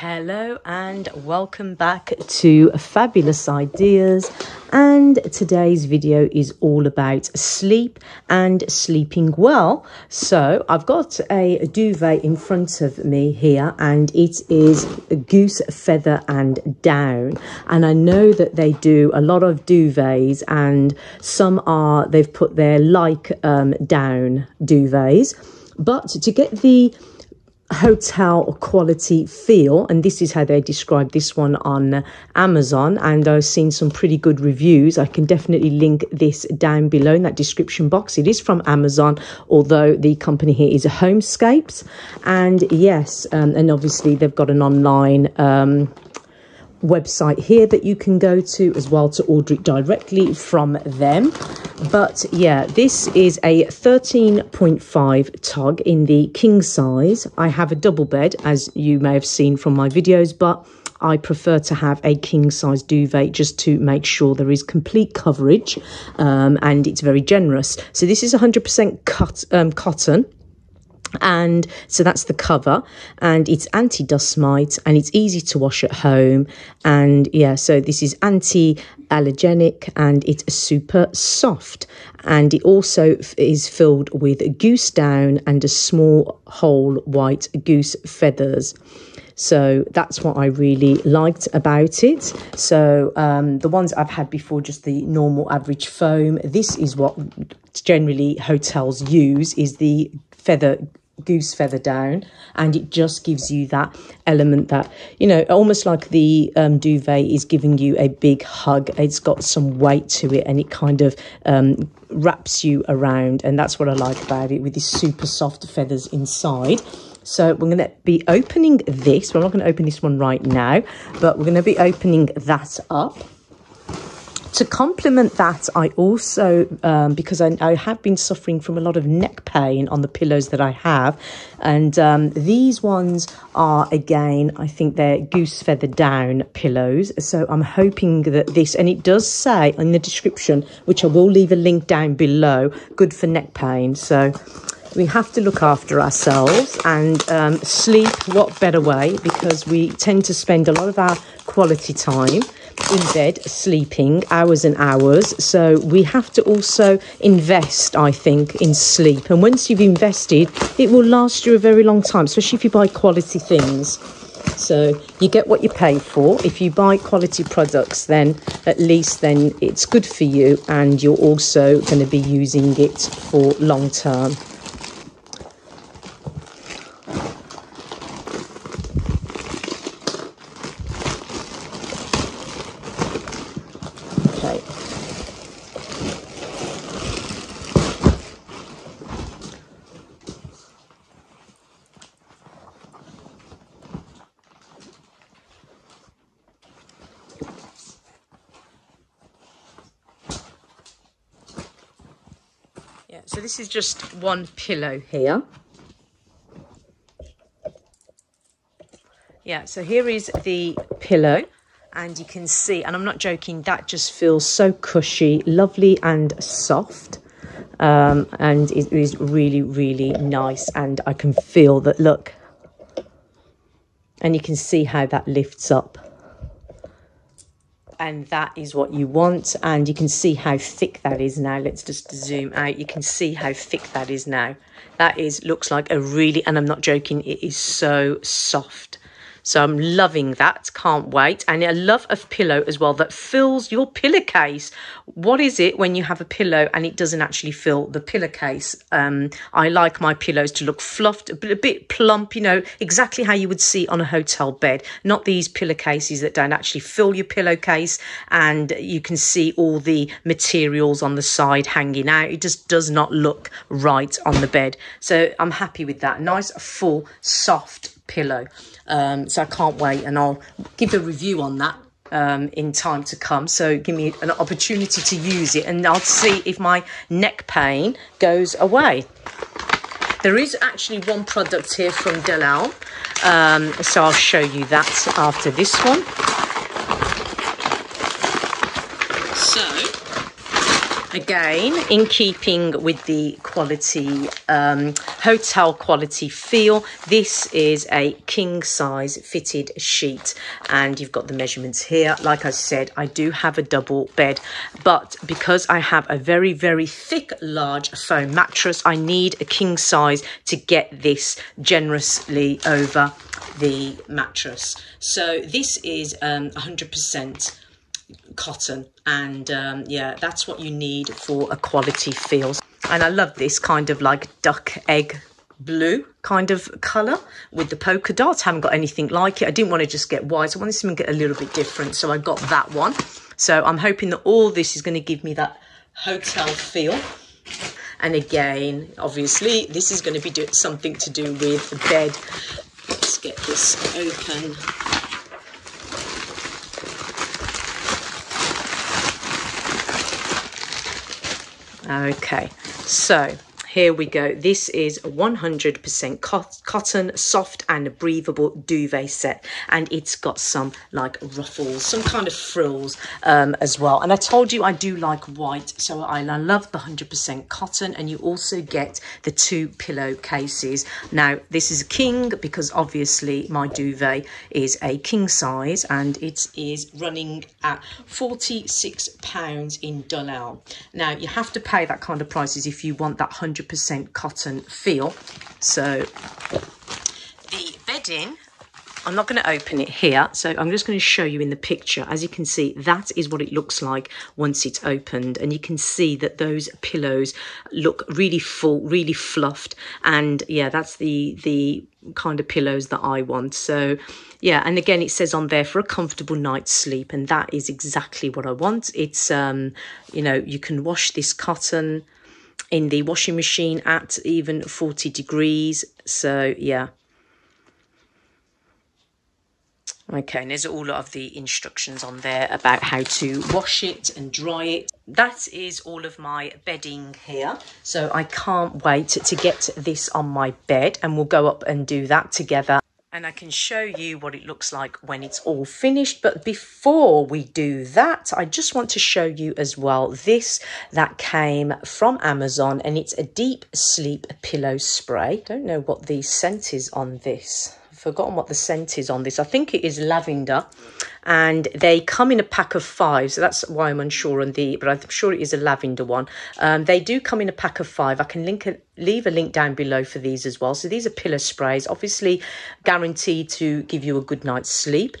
Hello and welcome back to Fabulous Ideas. And today's video is all about sleep and sleeping well. So I've got a duvet in front of me here, and it is goose feather and down. And I know that they do a lot of duvets, and some are they've put their like um, down duvets. But to get the hotel quality feel and this is how they describe this one on amazon and i've seen some pretty good reviews. I can definitely link this down below in that description box. It is from amazon although the company here is homescapes. And yes um, and obviously they've got an online um, website here that you can go to as well to order it directly from them. But yeah, this is a 13.5 tog in the king size. I have a double bed, as you may have seen from my videos, but I prefer to have a king size duvet just to make sure there is complete coverage um, and it's very generous. So this is 100% cut, um, cotton and so that's the cover and it's anti-dust mite and it's easy to wash at home and yeah so this is anti-allergenic and it's super soft and it also is filled with goose down and a small whole white goose feathers so that's what I really liked about it. So um, the ones I've had before, just the normal average foam. This is what generally hotels use is the feather goose feather down and it just gives you that element that you know almost like the um, duvet is giving you a big hug. It's got some weight to it and it kind of um, wraps you around and that's what i like about it with these super soft feathers inside. So we're going to be opening this. We're not going to open this one right now but we're going to be opening that up to complement that, I also, um, because I, I, have been suffering from a lot of neck pain on the pillows that I have, and um, these ones are again, I think they're goose feather down pillows. So I'm hoping that this, and it does say in the description, which I will leave a link down below, good for neck pain. So we have to look after ourselves and um, sleep. What better way? Because we tend to spend a lot of our quality time in bed sleeping hours and hours. So we have to also invest, I think, in sleep. And once you've invested, it will last you a very long time, especially if you buy quality things. So you get what you pay for. If you buy quality products, then at least then it's good for you and you're also going to be using it for long term. So this is just one pillow here. Yeah, so here is the pillow and you can see, and I'm not joking, that just feels so cushy, lovely and soft. Um, and it is really, really nice. And I can feel that, look, and you can see how that lifts up and that is what you want and you can see how thick that is now. Let's just zoom out. You can see how thick that is now. That is looks like a really and i'm not joking it is so soft so I'm loving that. Can't wait. And a love of pillow as well that fills your pillowcase. What is it when you have a pillow and it doesn't actually fill the pillowcase? Um, I like my pillows to look fluffed, a bit, a bit plump, you know, exactly how you would see on a hotel bed. Not these pillowcases that don't actually fill your pillowcase and you can see all the materials on the side hanging out. It just does not look right on the bed. So I'm happy with that. Nice, full, soft pillow. Um, so I can't wait, and I'll give a review on that um, in time to come. So give me an opportunity to use it, and I'll see if my neck pain goes away. There is actually one product here from Dunelm, um, so I'll show you that after this one. Again, in keeping with the quality, um, hotel quality feel, this is a king size fitted sheet and you've got the measurements here. Like I said, I do have a double bed, but because I have a very, very thick, large foam mattress, I need a king size to get this generously over the mattress. So this is 100% um, cotton and um, yeah that's what you need for a quality feel. And I love this kind of like duck egg blue kind of colour with the polka dots haven't got anything like it. I didn't want to just get white. I wanted something a little bit different so I got that one. So I'm hoping that all this is going to give me that hotel feel. And again obviously this is going to be something to do with the bed. Let's get this open Okay, so here we go. This is 100% cotton, soft and breathable duvet set. And it's got some like ruffles, some kind of frills um, as well. And I told you I do like white. So I, love the 100% cotton. And you also get the two pillow cases. Now, this is a king because obviously my duvet is a king size. And it is running at £46 in Dunelm. Now, you have to pay that kind of prices if you want that 100 100% cotton feel. So the bedding, I'm not going to open it here. So I'm just going to show you in the picture. As you can see, that is what it looks like once it's opened. And you can see that those pillows look really full, really fluffed. And yeah, that's the, the kind of pillows that I want. So yeah, and again, it says on there for a comfortable night's sleep. And that is exactly what I want. It's, um, you know, you can wash this cotton in the washing machine at even 40 degrees. So, yeah. Okay, and there's all of the instructions on there about how to wash it and dry it. That is all of my bedding here. So I can't wait to get this on my bed and we'll go up and do that together and I can show you what it looks like when it's all finished. But before we do that, I just want to show you as well this that came from Amazon and it's a deep sleep pillow spray. Don't know what the scent is on this. Forgotten what the scent is on this. I think it is lavender. And they come in a pack of five so that's why i'm unsure on the but i'm sure it is a lavender one. Um, they do come in a pack of five. I can link a, leave a link down below for these as well. So these are pillow sprays obviously guaranteed to give you a good night's sleep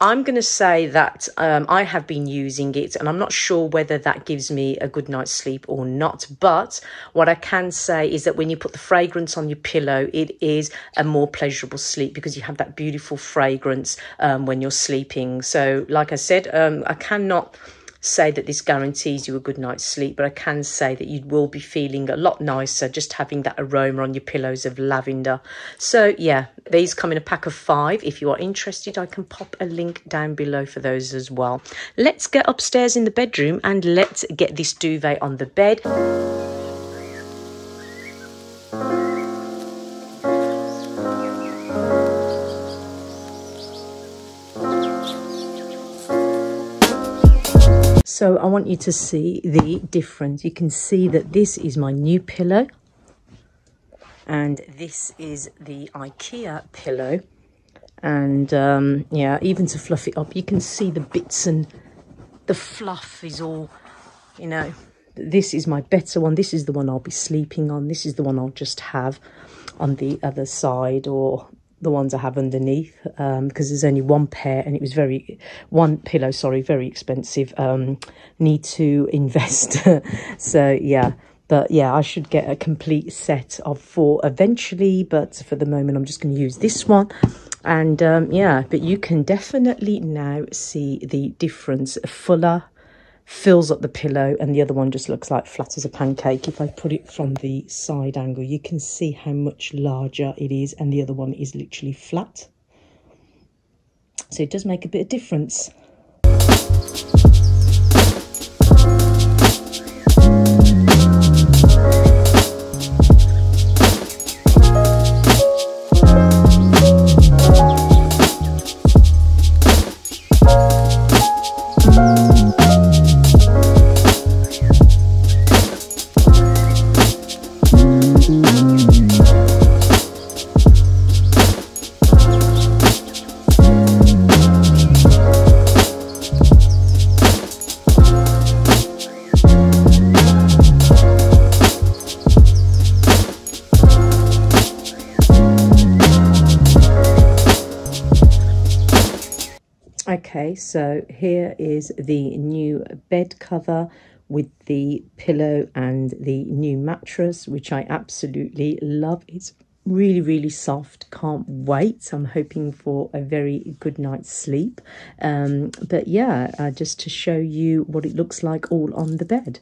I'm going to say that um, I have been using it and I'm not sure whether that gives me a good night's sleep or not. But what I can say is that when you put the fragrance on your pillow, it is a more pleasurable sleep because you have that beautiful fragrance um, when you're sleeping. So, like I said, um, I cannot say that this guarantees you a good night's sleep, but I can say that you will be feeling a lot nicer just having that aroma on your pillows of lavender. So yeah, these come in a pack of five. If you are interested, I can pop a link down below for those as well. Let's get upstairs in the bedroom and let's get this duvet on the bed. So I want you to see the difference. You can see that this is my new pillow and this is the IKEA pillow. And um, yeah, even to fluff it up, you can see the bits and the fluff is all, you know, this is my better one. This is the one I'll be sleeping on. This is the one I'll just have on the other side or the ones I have underneath um, because there's only one pair and it was very one pillow sorry very expensive um, need to invest. So yeah. But yeah I should get a complete set of four eventually but for the moment I'm just going to use this one. And um, yeah but you can definitely now see the difference. Fuller fills up the pillow and the other one just looks like flat as a pancake. If I put it from the side angle, you can see how much larger it is and the other one is literally flat. So it does make a bit of difference. So here is the new bed cover with the pillow and the new mattress, which I absolutely love. It's really, really soft. Can't wait. I'm hoping for a very good night's sleep. Um, but yeah, uh, just to show you what it looks like all on the bed.